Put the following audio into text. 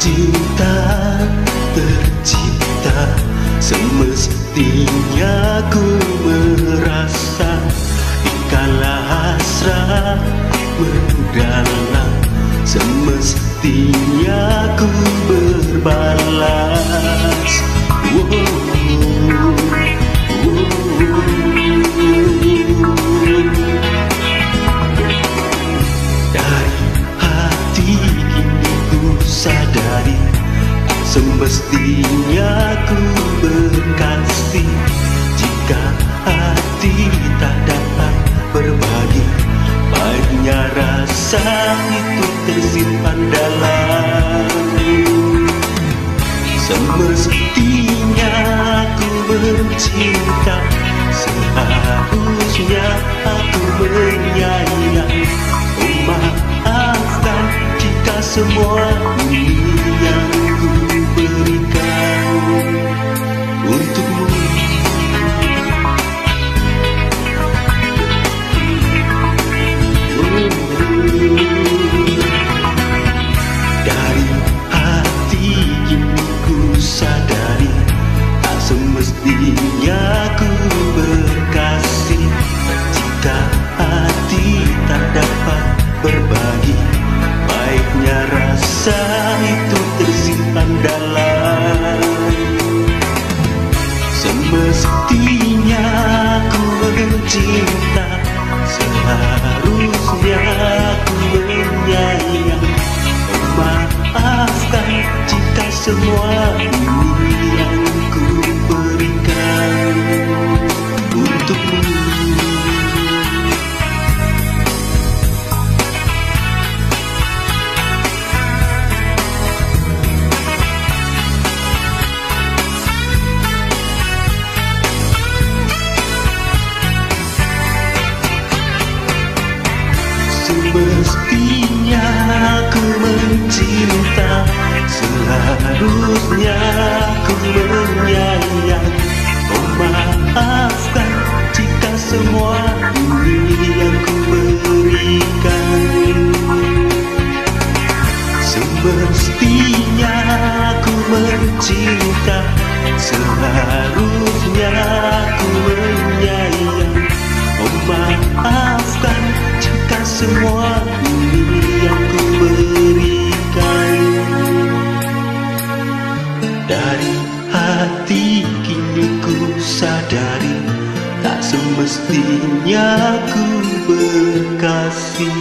cinta tercinta, Semestinya ku merasa Ikala hasrat mendalam Semestinya ku berbalas. Semestinya ku berkasih Jika hati tak dapat berbagi. Baiknya rasa itu tersimpan dalam. Semestinya ku mencinta Seharusnya aku menyayang Oh maafkan jika semua ini semestinya ku berkasih Jika hati tak dapat berbagi Baiknya rasa itu tersimpan dalam. Semestinya ku mencinta mencinta Seharusnya ku menyayang. Oh maafkan jika semua ini yang ku berikan. Dari hati kini ku sadari Tak semestinya ku berkasih